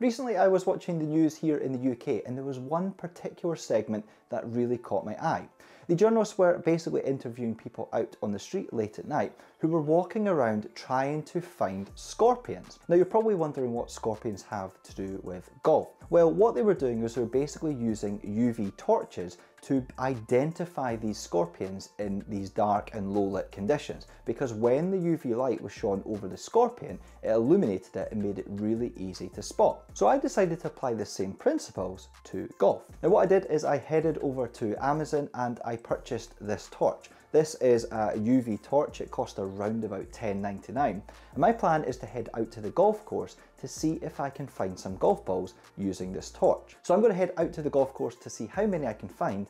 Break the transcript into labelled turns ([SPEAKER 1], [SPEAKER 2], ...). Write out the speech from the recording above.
[SPEAKER 1] Recently I was watching the news here in the UK and there was one particular segment that really caught my eye. The journalists were basically interviewing people out on the street late at night who were walking around trying to find scorpions. Now you're probably wondering what scorpions have to do with golf. Well, what they were doing was they were basically using UV torches to identify these scorpions in these dark and low lit conditions because when the UV light was shone over the scorpion, it illuminated it and made it really easy to spot. So I decided to apply the same principles to golf. Now what I did is I headed over to Amazon and I purchased this torch. This is a UV torch, it cost around about $10.99. And my plan is to head out to the golf course to see if I can find some golf balls using this torch. So I'm gonna head out to the golf course to see how many I can find.